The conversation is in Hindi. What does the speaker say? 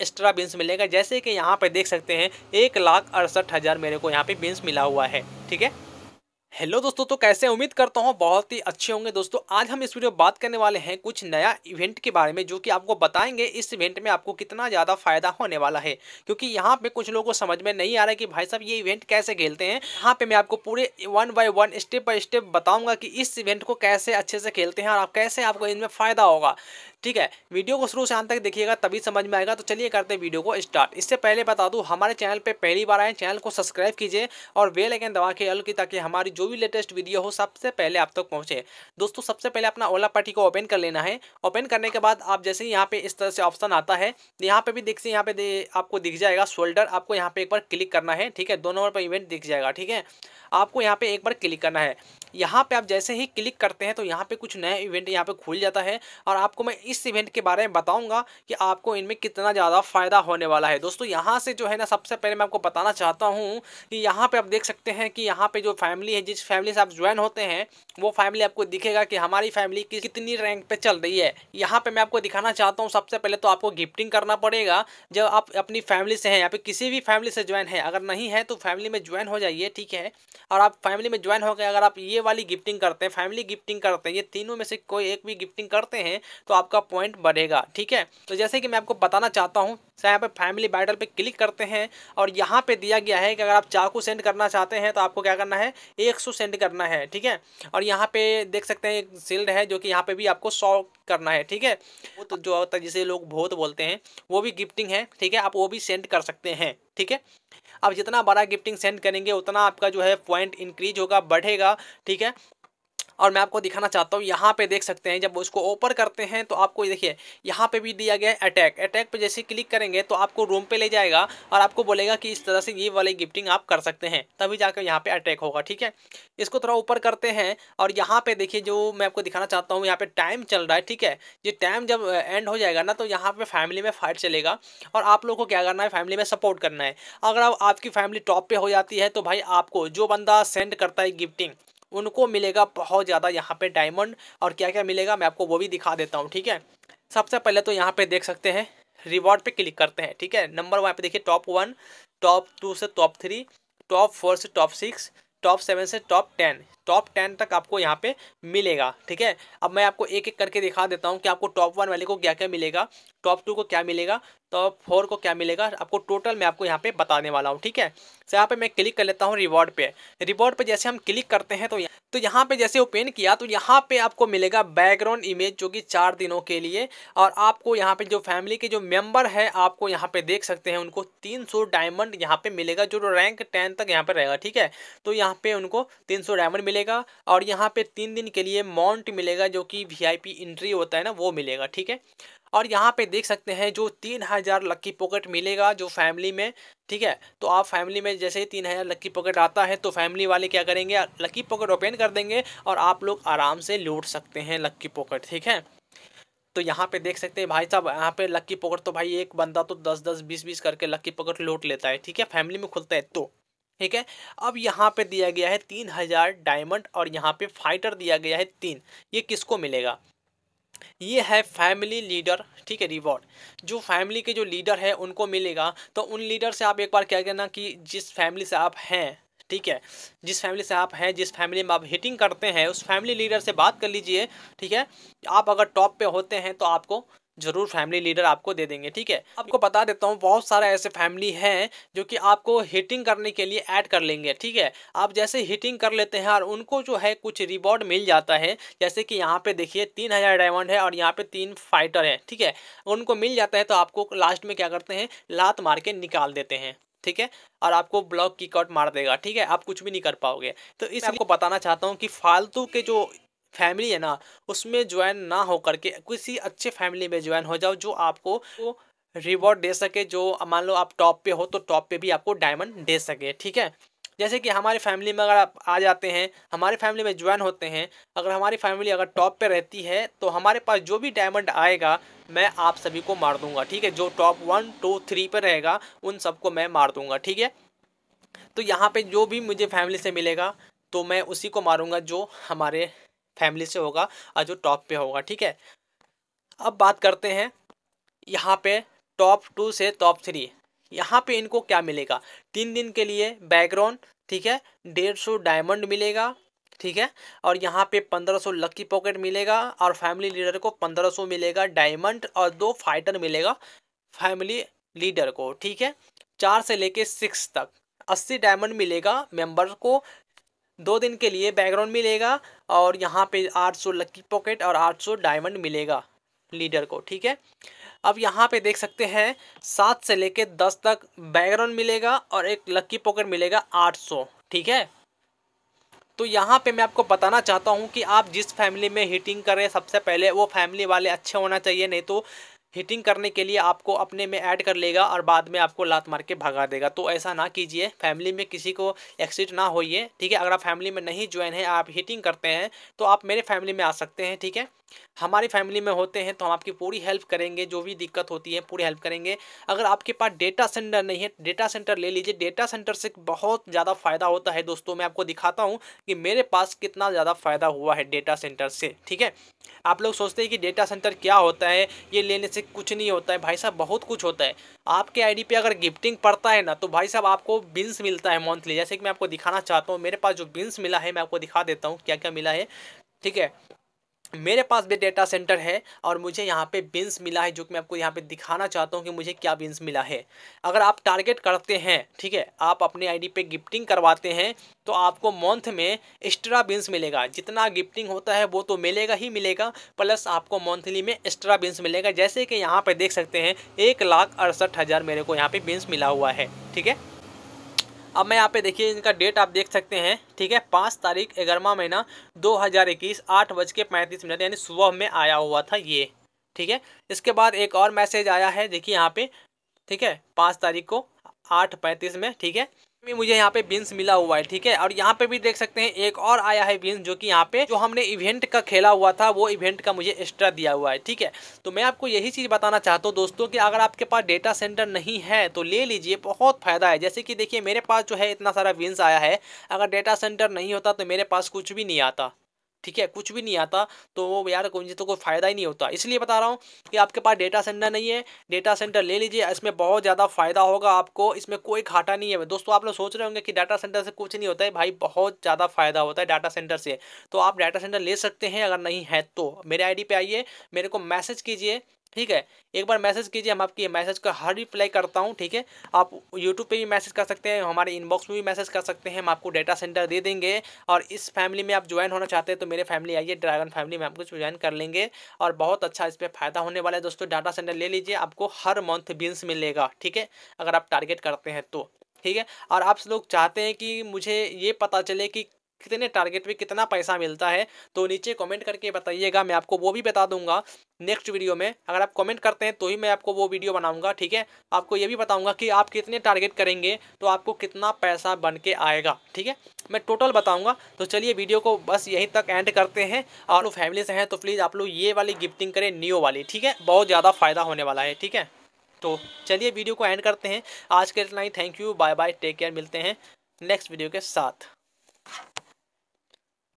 एक्स्ट्रा बीन्स मिलेगा। जैसे कि यहाँ पर देख सकते हैं, एक लाख अड़सठ हज़ार मेरे को यहाँ पे बीन्स मिला हुआ है, ठीक है? हेलो दोस्तों तो कैसे उम्मीद करता हूँ बहुत ही अच्छे होंगे। दोस्तों, आज हम इस वीडियो में बात करने वाले हैं कुछ नया इवेंट के बारे में, जो कि आपको बताएँगे इस इवेंट में आपको कितना ज़्यादा फ़ायदा होने वाला है। क्योंकि यहाँ पे कुछ लोगों को समझ में नहीं आ रहा है कि भाई साहब, ये इवेंट कैसे खेलते हैं। यहाँ पे मैं आपको पूरे one by one, step by step बताऊँगा कि इस इवेंट को कैसे अच्छे से खेलते हैं और आप कैसे आपको इनमें फ़ायदा होगा। ठीक है, वीडियो को शुरू से अंत तक देखिएगा, तभी समझ में आएगा। तो चलिए करते हैं वीडियो को स्टार्ट। इससे पहले बता दूँ, हमारे चैनल पर पहली बार आए चैनल को सब्सक्राइब कीजिए और बेल आइकन दबा के, अल की ताकि हमारी जो भी लेटेस्ट वीडियो हो सबसे पहले आप तक तो पहुँचे दोस्तों सबसे पहले अपना ओला पार्टी को ओपन कर लेना है ओपन करने के बाद आप जैसे ही यहाँ पे इस तरह से ऑप्शन आता है यहाँ पे भी देखिए यहाँ पे आपको दिख जाएगा शोल्डर आपको यहाँ पे एक बार क्लिक करना है ठीक है दो नंबर पर इवेंट दिख जाएगा ठीक है आपको यहाँ पे एक बार क्लिक करना है यहाँ पे आप जैसे ही क्लिक करते हैं तो यहाँ पे कुछ नया इवेंट यहाँ पे खुल जाता है और आपको मैं इस इवेंट के बारे में बताऊँगा कि आपको इनमें कितना ज़्यादा फ़ायदा होने वाला है दोस्तों यहाँ से जो है ना सबसे पहले मैं आपको बताना चाहता हूँ कि यहाँ पे आप देख सकते हैं कि यहाँ पे जो फैमिली है जिस फैमिली से आप ज्वाइन होते हैं, वो फैमिली आपको दिखेगा कि हमारी फैमिली की कितनी रैंक पे चल रही है। यहाँ पे मैं आपको दिखाना चाहता हूँ, सबसे पहले तो आपको गिफ्टिंग करना पड़ेगा। जब आप अपनी फैमिली से हैं, या फिर किसी भी फैमिली से ज्वाइन है, अगर नहीं है तो फैमिली में ज्वाइन हो जाइए, ठीक है? और आप फैमिली में ज्वाइन हो गए अगर आप ये वाली गिफ्टिंग करते हैं फैमिली गिफ्टिंग करते हैं, ये तीनों में से कोई एक भी गिफ्टिंग करते हैं तो आपका पॉइंट बढ़ेगा, ठीक है? तो जैसे कि मैं आपको बताना चाहता हूँ यहाँ पर फैमिली बैटल पे क्लिक करते हैं, और यहाँ पे दिया गया है कि अगर आप चाकू सेंड करना चाहते हैं तो आपको क्या करना है? एक सौ सेंड करना है, ठीक है? और यहाँ पे देख सकते हैं, एक सील्ड है जो कि यहाँ पे भी आपको सौ करना है, ठीक है? वो तो जो होता है, जिसे लोग बहुत बोलते हैं, वो भी गिफ्टिंग है, ठीक है? आप वो भी सेंड कर सकते हैं, ठीक है? अब जितना बड़ा गिफ्टिंग सेंड करेंगे, उतना आपका जो है पॉइंट इंक्रीज होगा, बढ़ेगा, ठीक है? और मैं आपको दिखाना चाहता हूँ, यहाँ पे देख सकते हैं, जब उसको ओपन करते हैं तो आपको देखिए, यहाँ पे भी दिया गया अटैक अटैक पे जैसे क्लिक करेंगे तो आपको रूम पे ले जाएगा और आपको बोलेगा कि इस तरह से ये वाली गिफ्टिंग आप कर सकते हैं। तभी जाकर यहाँ पे अटैक होगा, ठीक है? इसको थोड़ा ऊपर करते हैं और यहाँ पे देखिए, जो मैं आपको दिखाना चाहता हूँ, यहाँ पे टाइम चल रहा है, ठीक है? ये टाइम जब एंड हो जाएगा ना तो यहाँ पे फैमिली में फाइट चलेगा और आप लोग को क्या करना है फैमिली में सपोर्ट करना है। अगर आप, आपकी फैमिली टॉप पे हो जाती है तो भाई आपको, जो बंदा सेंड करता है गिफ्टिंग उनको मिलेगा बहुत ज़्यादा यहाँ पे डायमंड और क्या क्या मिलेगा मैं आपको वो भी दिखा देता हूँ, ठीक है? सबसे पहले तो यहाँ पे देख सकते हैं रिवॉर्ड पे क्लिक करते हैं, ठीक है? नंबर वहाँ पे देखिए टॉप वन टॉप टू से टॉप थ्री टॉप फोर से टॉप सिक्स टॉप सेवन से टॉप टेन टॉप टेन तक आपको यहाँ पे मिलेगा ठीक है अब मैं आपको एक एक करके दिखा देता हूँ कि आपको टॉप वन वाले को क्या क्या मिलेगा टॉप टू को क्या मिलेगा टॉप फोर को क्या मिलेगा आपको टोटल मैं आपको यहाँ पे बताने वाला हूँ ठीक है तो यहाँ पे मैं क्लिक कर लेता हूँ रिवॉर्ड पे रिवॉर्ड पे जैसे हम क्लिक करते हैं तो तो यहाँ पे जैसे ओपन किया तो यहाँ पे आपको मिलेगा बैकग्राउंड इमेज जो कि चार दिनों के लिए और आपको यहाँ पे जो फैमिली के जो मेंबर है आपको यहाँ पे देख सकते हैं उनको 300 डायमंड यहाँ पे मिलेगा जो रैंक टेन तक यहाँ पे रहेगा ठीक है तो यहाँ पे उनको 300 डायमंड मिलेगा और यहाँ पे तीन दिन के लिए माउंट मिलेगा, जो कि वीआईपी एंट्री होता है ना, वो मिलेगा, ठीक है? और यहाँ पे देख सकते हैं, जो तीन हज़ार लक्की पॉकेट मिलेगा, जो फैमिली में, ठीक है? तो आप फैमिली में जैसे ही तीन हज़ार लक्की पॉकेट आता है तो फैमिली वाले क्या करेंगे लक्की पॉकेट ओपन कर देंगे और आप लोग आराम से लूट सकते हैं लक्की पॉकेट ठीक है? तो यहाँ पे देख सकते हैं, भाई साहब, यहाँ पे लक्की पॉकेट तो भाई एक बंदा तो दस दस बीस बीस करके लक्की पॉकेट लूट लेता है, ठीक है? फैमिली में खुलता है तो। ठीक है? अब यहाँ पे दिया गया है तीन हज़ार डायमंड और यहाँ पे फाइटर दिया गया है तीन। ये किसको मिलेगा? ये है फैमिली लीडर, ठीक है, रिवॉर्ड। जो फैमिली के जो लीडर है, उनको मिलेगा। तो उन लीडर से आप एक बार क्या कहना कि जिस फैमिली से आप हैं, ठीक है, जिस फैमिली से आप हैं, जिस फैमिली में आप हिटिंग करते हैं, उस फैमिली लीडर से बात कर लीजिए, ठीक है। आप अगर टॉप पे होते हैं तो आपको ज़रूर फैमिली लीडर आपको दे देंगे ठीक है? आपको बता देता हूँ बहुत सारे ऐसे फैमिली हैं जो कि आपको हिटिंग करने के लिए ऐड कर लेंगे ठीक है? आप जैसे हिटिंग कर लेते हैं और उनको जो है कुछ रिवॉर्ड मिल जाता है जैसे कि यहाँ पे देखिए तीन हज़ार डायमंड है और यहाँ पे तीन फाइटर है ठीक है? उनको मिल जाता है तो आपको लास्ट में क्या करते हैं? लात मार के निकाल देते हैं ठीक है? और आपको ब्लॉक की कट मार देगा ठीक है? आप कुछ भी नहीं कर पाओगे। तो इस आपको बताना चाहता हूँ कि फालतू के जो फैमिली है ना, उसमें ज्वाइन ना हो करके किसी अच्छे फैमिली में ज्वाइन हो जाओ जो आपको रिवॉर्ड दे सके, जो मान लो आप टॉप पे हो तो टॉप पे भी आपको डायमंड दे सके, ठीक है? जैसे कि हमारी फैमिली में अगर आप आ जाते हैं, हमारी फैमिली में ज्वाइन होते हैं, अगर हमारी फैमिली अगर टॉप पे रहती है तो हमारे पास जो भी डायमंड आएगा, मैं आप सभी को मार दूँगा, ठीक है? जो टॉप वन, टू, थ्री पे रहेगा, उन सबको मैं मार दूँगा, ठीक है? तो यहाँ पे जो भी मुझे फैमिली से मिलेगा तो मैं उसी को मारूँगा जो हमारे फैमिली से होगा और जो टॉप पे होगा, ठीक है? अब बात करते हैं यहाँ पे टॉप टू से टॉप थ्री। यहाँ पे इनको क्या मिलेगा? तीन दिन के लिए बैकग्राउंड, ठीक है? डेढ़ सौ डायमंड मिलेगा, ठीक है? और यहाँ पे पंद्रह सौ लक्की पॉकेट मिलेगा और फैमिली लीडर को पंद्रह सौ मिलेगा डायमंड और दो फाइटर मिलेगा फैमिली लीडर को, ठीक है? चार से लेके सिक्स तक। अस्सी डायमंड मिलेगा मेंबर को दो दिन के लिए बैकग्राउंड मिलेगा और यहाँ पे आठ सौ लक्की पॉकेट और आठ सौ डायमंड मिलेगा लीडर को, ठीक है? अब यहाँ पे देख सकते हैं, सात से लेके दस तक बैकग्राउंड मिलेगा और एक लक्की पॉकेट मिलेगा आठ सौ, ठीक है? तो यहाँ पे मैं आपको बताना चाहता हूँ कि आप जिस फैमिली में हीटिंग करें सबसे पहले वो फैमिली वाले अच्छे होना चाहिए, नहीं तो हीटिंग करने के लिए आपको अपने में ऐड कर लेगा और बाद में आपको लात मार के भगा देगा। तो ऐसा ना कीजिए फैमिली में किसी को एक्सीड ना होइए, ठीक है? अगर आप फैमिली में नहीं ज्वाइन है, आप हीटिंग करते हैं तो आप मेरे फैमिली में आ सकते हैं, ठीक है? हमारी फैमिली में होते हैं तो हम आपकी पूरी हेल्प करेंगे, जो भी दिक्कत होती है, पूरी हेल्प करेंगे। अगर आपके पास डेटा सेंटर नहीं है, डेटा सेंटर ले लीजिए। डेटा सेंटर से बहुत ज़्यादा फ़ायदा होता है दोस्तों, मैं आपको दिखाता हूँ कि मेरे पास कितना ज़्यादा फ़ायदा हुआ है डेटा सेंटर से, ठीक है? आप लोग सोचते हैं कि डेटा सेंटर क्या होता है, ये लेने से कुछ नहीं होता है। भाई साहब, बहुत कुछ होता है। आपके आईडी पे अगर गिफ्टिंग पड़ता है ना तो भाई साहब आपको बिन्स मिलता है मंथली। जैसे कि मैं आपको दिखाना चाहता हूँ, मेरे पास जो बिन्स मिला है, मैं आपको दिखा देता हूँ क्या क्या मिला है, ठीक है? मेरे पास भी डेटा सेंटर है और मुझे यहाँ पे बिन्स मिला है जो कि मैं आपको यहाँ पे दिखाना चाहता हूँ कि मुझे क्या बिन्स मिला है। अगर आप टारगेट करते हैं, ठीक है, आप अपने आईडी पे गिफ्टिंग करवाते हैं तो आपको मंथ में एक्स्ट्रा बिन्स मिलेगा। जितना गिफ्टिंग होता है, वो तो मिलेगा ही मिलेगा प्लस आपको मंथली में एक्स्ट्रा बिन्स मिलेगा। जैसे कि यहाँ पर देख सकते हैं, एक लाख अड़सठ हज़ार मेरे को यहाँ पर बिन्स मिला हुआ है, ठीक है? अब मैं यहाँ पे देखिए इनका डेट आप देख सकते हैं। ठीक है, पाँच तारीख ग्यारहवा महीना दो हज़ार इक्कीस, आठ बज के पैंतीस मिनट, यानी सुबह में आया हुआ था ये। ठीक है, इसके बाद एक और मैसेज आया है, देखिए यहाँ पे। ठीक है, पाँच तारीख को आठ पैंतीस में। ठीक है मुझे यहाँ पे बीन्स मिला हुआ है, ठीक है? और यहाँ पे भी देख सकते हैं, एक और आया है बीन्स जो कि यहाँ पे, जो हमने इवेंट का खेला हुआ था, वो इवेंट का मुझे एक्स्ट्रा दिया हुआ है, ठीक है? तो मैं आपको यही चीज़ बताना चाहता हूँ दोस्तों कि अगर आपके पास डेटा सेंटर नहीं है तो ले लीजिए, बहुत फ़ायदा है। जैसे कि देखिए, मेरे पास जो है इतना सारा बीन्स आया है। अगर डेटा सेंटर नहीं होता तो मेरे पास कुछ भी नहीं आता। ठीक है, कुछ भी नहीं आता तो वो यार मुझे तो कोई फ़ायदा ही नहीं होता। इसलिए बता रहा हूँ कि आपके पास डेटा सेंटर नहीं है डेटा सेंटर ले लीजिए, इसमें बहुत ज़्यादा फ़ायदा होगा आपको, इसमें कोई घाटा नहीं है। दोस्तों, आप लोग सोच रहे होंगे कि डाटा सेंटर से कुछ नहीं होता है, भाई बहुत ज़्यादा फ़ायदा होता है डाटा सेंटर से। तो आप डाटा सेंटर ले सकते हैं, अगर नहीं है तो। मेरे आई पे आइए, मेरे को मैसेज कीजिए। ठीक है? एक बार मैसेज कीजिए, हम आपकी मैसेज का हर रिप्लाई करता हूँ, ठीक है? आप यूट्यूब पे भी मैसेज कर सकते हैं, हमारे इनबॉक्स में भी मैसेज कर सकते हैं, हम आपको डेटा सेंटर दे देंगे और इस फैमिली में आप ज्वाइन होना चाहते हैं तो मेरे फैमिली आइए ड्रैगन फैमिली में आपको ज्वाइन कर लेंगे और बहुत अच्छा इस पर फ़ायदा होने वाला है। दोस्तों डाटा सेंटर ले लीजिए, आपको हर मंथ बिन्स मिलेगा, ठीक है? अगर आप टारगेट करते हैं तो ठीक है? और आप लोग चाहते हैं कि मुझे ये पता चले कि कितने टारगेट पे कितना पैसा मिलता है तो नीचे कमेंट करके बताइएगा, मैं आपको वो भी बता दूँगा नेक्स्ट वीडियो में। अगर आप कमेंट करते हैं तो ही मैं आपको वो वीडियो बनाऊँगा, ठीक है? आपको ये भी बताऊँगा कि आप कितने टारगेट करेंगे तो आपको कितना पैसा बन के आएगा, ठीक है? मैं टोटल बताऊँगा तो चलिए वीडियो को बस यहीं तक एंड करते हैं। और फैमिली से हैं तो प्लीज़ आप लोग ये वाली गिफ्टिंग करें न्यू वाली, ठीक है? बहुत ज़्यादा फ़ायदा होने वाला है, ठीक है? तो चलिए वीडियो को एंड करते हैं। आज के इतना ही। Thank you bye bye take care मिलते हैं नेक्स्ट वीडियो के साथ।